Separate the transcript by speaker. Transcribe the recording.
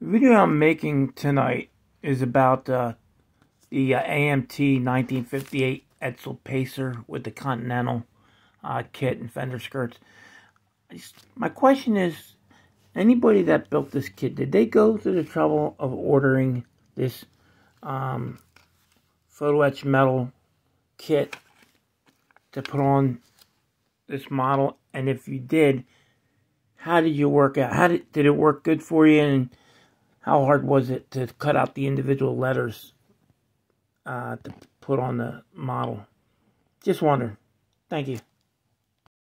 Speaker 1: The video I'm making tonight is about uh, the uh, AMT 1958 Edsel Pacer with the Continental uh, kit and fender skirts. My question is, anybody that built this kit, did they go through the trouble of ordering this um, photo etch metal kit to put on this model? And if you did, how did you work out? How did, did it work good for you? And how hard was it to cut out the individual letters uh, to put on the model? Just wondering. Thank you.